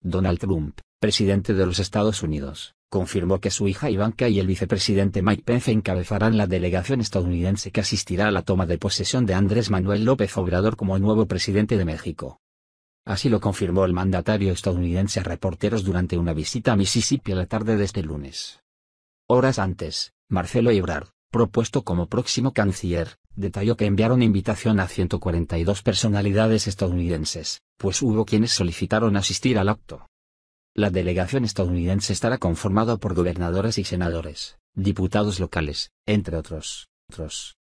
Donald Trump, presidente de los Estados Unidos, confirmó que su hija Ivanka y el vicepresidente Mike Pence encabezarán la delegación estadounidense que asistirá a la toma de posesión de Andrés Manuel López Obrador como nuevo presidente de México. Así lo confirmó el mandatario estadounidense a reporteros durante una visita a Mississippi la tarde de este lunes. Horas antes, Marcelo Ebrard, propuesto como próximo canciller, detalló que enviaron invitación a 142 personalidades estadounidenses, pues hubo quienes solicitaron asistir al acto. La delegación estadounidense estará conformada por gobernadores y senadores, diputados locales, entre otros. otros.